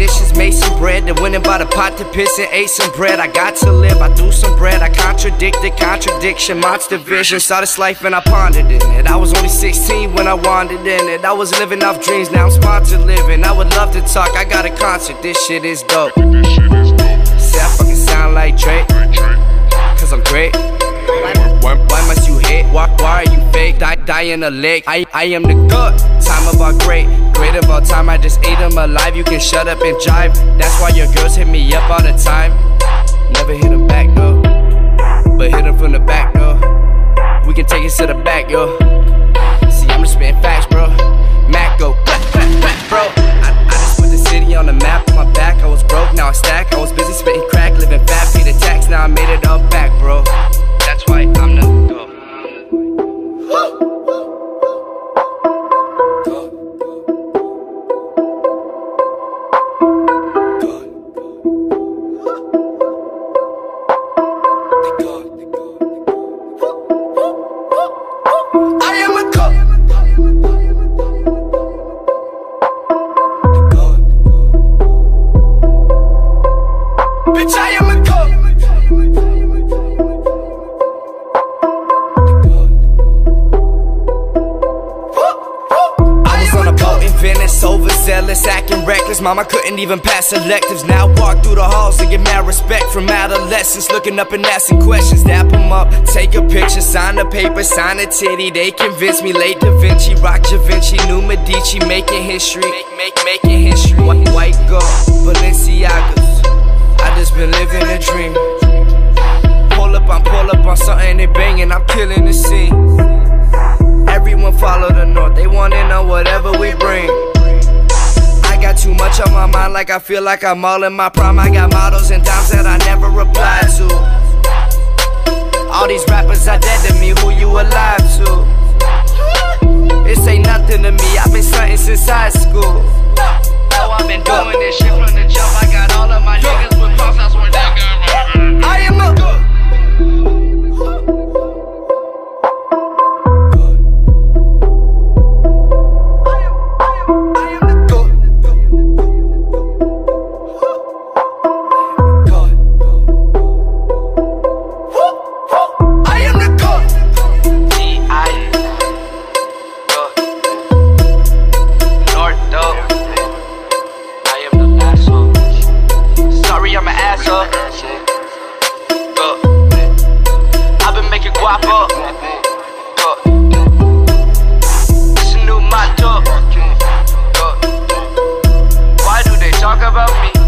dishes, made some bread, then went and bought a pot to piss and ate some bread. I got to live, I threw some bread, I contradicted contradiction, monster vision. Saw this life and I pondered in it. I was only 16 when I wandered in it. I was living off dreams, now I'm sponsored living. I would love to talk, I got a concert, this shit is dope. Say I fucking sound like Drake, cause I'm great. Why, why must you hate? Why, why are you fake? Die, die in a lake. I, I am the good. Time of our just ate them alive. You can shut up and jive. That's why your girls hit me up all the time. Never hit them Bitch, I am a cook. I was on a boat in Venice, overzealous, acting reckless. Mama couldn't even pass electives. Now walk through the halls and get mad respect from adolescents. Looking up and asking questions. Dap them up, take a picture, sign the paper, sign a titty. They convince me late Da Vinci, rock Da Vinci, new Medici, making history. Make, make, making history. White, white gold, Balenciagas. Killing the scene. Everyone follow the north, they wanna know whatever we bring. I got too much on my mind, like I feel like I'm all in my prime. I got models and dimes that I never reply to. All these rappers are dead to me, who you alive up. I've been making guapo. Uh, new motto. Why do they talk about me?